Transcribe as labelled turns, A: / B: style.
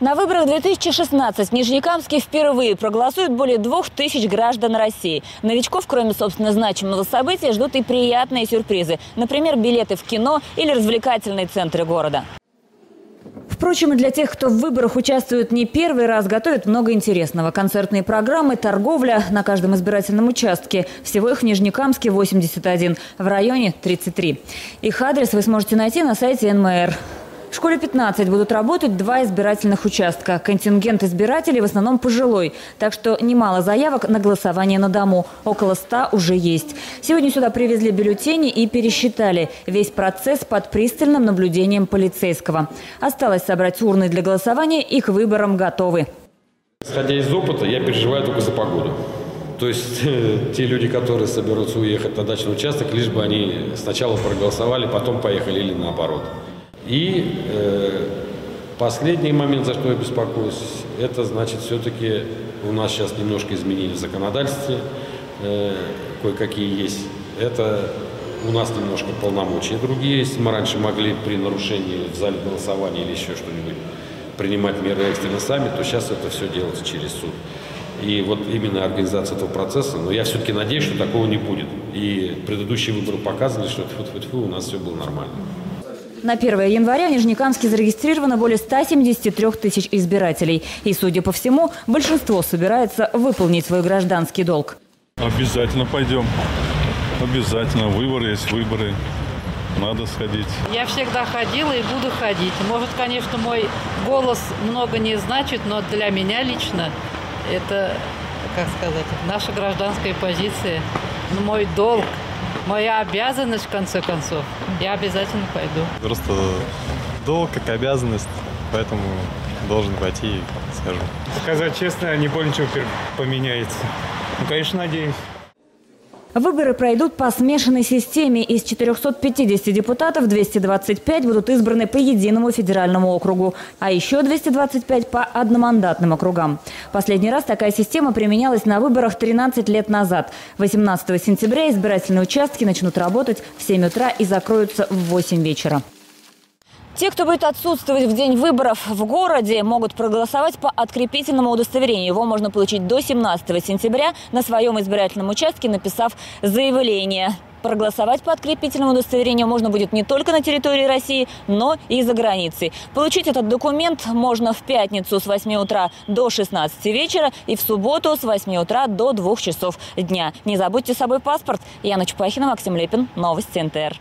A: На выборах 2016 в Нижнекамске впервые проголосуют более двух тысяч граждан России. Новичков, кроме, собственно, значимого события, ждут и приятные сюрпризы. Например, билеты в кино или развлекательные центры города. Впрочем, и для тех, кто в выборах участвует не первый раз, готовят много интересного. Концертные программы, торговля на каждом избирательном участке. Всего их в Нижнекамске 81, в районе 33. Их адрес вы сможете найти на сайте НМР. В школе 15 будут работать два избирательных участка. Контингент избирателей в основном пожилой, так что немало заявок на голосование на дому. Около 100 уже есть. Сегодня сюда привезли бюллетени и пересчитали. Весь процесс под пристальным наблюдением полицейского. Осталось собрать урны для голосования и к выборам готовы.
B: Исходя из опыта, я переживаю только за погоду. То есть те люди, которые соберутся уехать на дачный участок, лишь бы они сначала проголосовали, потом поехали или наоборот. И э, последний момент, за что я беспокоюсь, это значит все-таки у нас сейчас немножко изменили в законодательстве, э, кое-какие есть. Это у нас немножко полномочия другие есть. Мы раньше могли при нарушении в зале голосования или еще что-нибудь принимать меры экстренно сами, то сейчас это все делается через суд. И вот именно организация этого процесса, но я все-таки надеюсь, что такого не будет. И предыдущие выборы показывали, что фу -фу -фу, у нас все было нормально.
A: На 1 января в Нижнекамске зарегистрировано более 173 тысяч избирателей. И, судя по всему, большинство собирается выполнить свой гражданский долг.
C: Обязательно пойдем. Обязательно. Выборы есть выборы. Надо сходить.
D: Я всегда ходила и буду ходить. Может, конечно, мой голос много не значит, но для меня лично это, как сказать, наша гражданская позиция, мой долг – моя обязанность, в конце концов. Я обязательно пойду.
E: Просто долг как обязанность, поэтому должен пойти и схожу.
F: Сказать честно, не больно ничего поменяется. Ну, конечно, надеюсь.
A: Выборы пройдут по смешанной системе. Из 450 депутатов 225 будут избраны по единому федеральному округу, а еще 225 по одномандатным округам. Последний раз такая система применялась на выборах 13 лет назад. 18 сентября избирательные участки начнут работать в 7 утра и закроются в 8 вечера. Те, кто будет отсутствовать в день выборов в городе, могут проголосовать по открепительному удостоверению. Его можно получить до 17 сентября на своем избирательном участке, написав заявление. Проголосовать по открепительному удостоверению можно будет не только на территории России, но и за границей. Получить этот документ можно в пятницу с 8 утра до 16 вечера и в субботу с 8 утра до 2 часов дня. Не забудьте с собой паспорт. Яна Чупахина, Максим Лепин. Новости НТР.